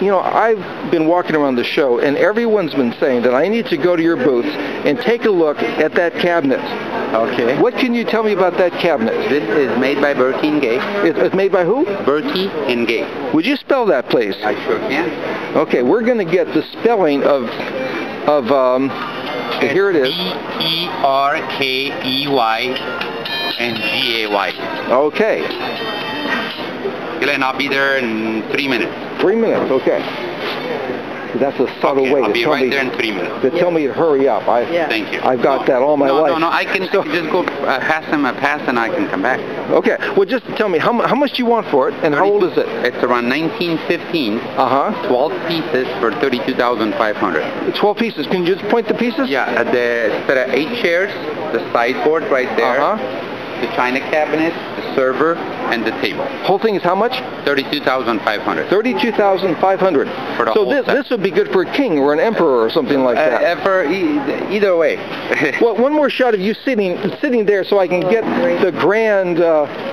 you know, I've been walking around the show, and everyone's been saying that I need to go to your booth and take a look at that cabinet. Okay. What can you tell me about that cabinet? This is made by Berkey and Gay. It's, it's made by who? Berkey and Gay. Would you spell that, please? I sure can. Okay, we're going to get the spelling of of um. Here it is. E R K E Y and G A Y. Okay, Glenn, I'll be there in three minutes. three minutes. Okay. That's a subtle Okay, way I'll to be tell right me there in three minutes. to tell me to hurry up. I Yeah. Thank you. I've got No, that all my no, life. No, no, I can, So- just go uh, pass him a pass and I can come back. Okay. Well, just tell me how how much do you want for it, and how old is it? It's around 1915. Uh huh. 12 pieces for 32,500. Twelve pieces. Can you just point the pieces? Yeah, uh, the set of eight chairs, the sideboard right there, Uh huh. The china cabinet, the server, and the table. Whole thing is how much? 32,500. Thirty-two thousand five hundred. For the So whole this set. this would be good for a king or an emperor or something like that. Uh, for e- either way. Well, one more shot of you sitting sitting there, so I can get the grand uh,